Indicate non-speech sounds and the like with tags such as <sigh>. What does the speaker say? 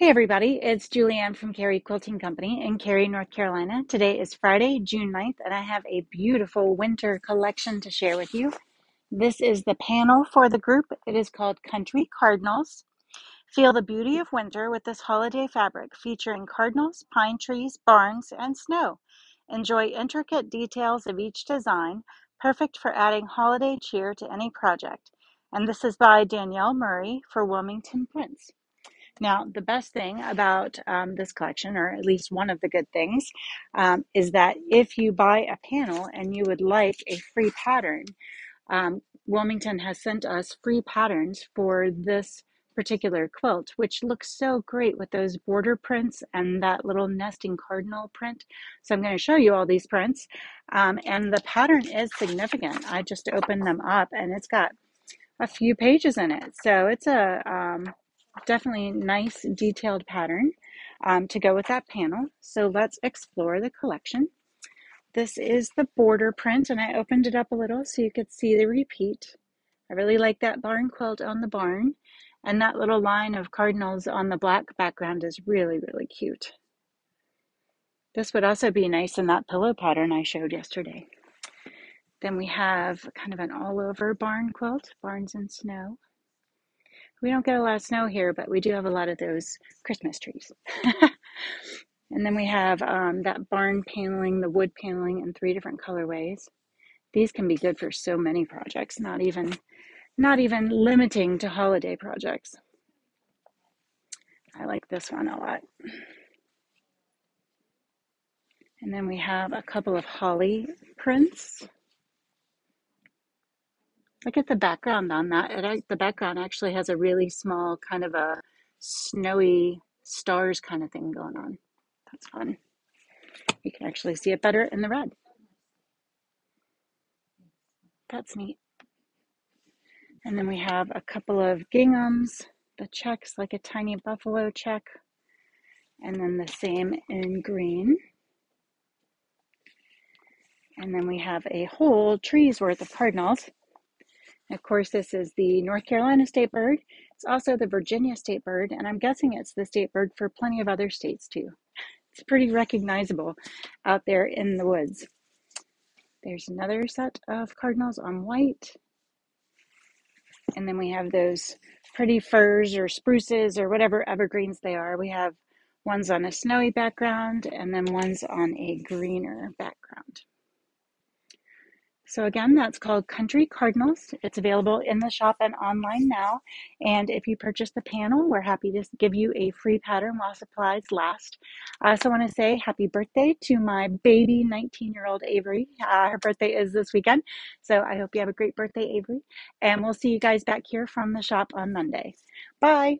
Hey everybody, it's Julianne from Cary Quilting Company in Cary, North Carolina. Today is Friday, June 9th, and I have a beautiful winter collection to share with you. This is the panel for the group. It is called Country Cardinals. Feel the beauty of winter with this holiday fabric featuring cardinals, pine trees, barns, and snow. Enjoy intricate details of each design, perfect for adding holiday cheer to any project. And this is by Danielle Murray for Wilmington Prints. Now, the best thing about um, this collection, or at least one of the good things, um, is that if you buy a panel and you would like a free pattern, um, Wilmington has sent us free patterns for this particular quilt, which looks so great with those border prints and that little nesting cardinal print. So I'm going to show you all these prints. Um, and the pattern is significant. I just opened them up and it's got a few pages in it. So it's a um, definitely nice detailed pattern um, to go with that panel. So let's explore the collection. This is the border print and I opened it up a little so you could see the repeat. I really like that barn quilt on the barn and that little line of cardinals on the black background is really, really cute. This would also be nice in that pillow pattern I showed yesterday. Then we have kind of an all over barn quilt, barns and snow. We don't get a lot of snow here, but we do have a lot of those Christmas trees. <laughs> and then we have um, that barn paneling, the wood paneling in three different colorways. These can be good for so many projects, not even not even limiting to holiday projects. I like this one a lot. And then we have a couple of holly prints. Look at the background on that. It, the background actually has a really small kind of a snowy stars kind of thing going on. That's fun. You can actually see it better in the red. That's neat. And then we have a couple of ginghams, the checks like a tiny buffalo check, and then the same in green. And then we have a whole tree's worth of cardinals. Of course, this is the North Carolina state bird. It's also the Virginia state bird, and I'm guessing it's the state bird for plenty of other states too. It's pretty recognizable out there in the woods. There's another set of cardinals on white. And then we have those pretty firs or spruces or whatever evergreens they are. We have ones on a snowy background and then ones on a greener background. So again, that's called Country Cardinals. It's available in the shop and online now. And if you purchase the panel, we're happy to give you a free pattern while supplies last. I also want to say happy birthday to my baby 19 year old Avery. Uh, her birthday is this weekend. So I hope you have a great birthday, Avery. And we'll see you guys back here from the shop on Monday. Bye.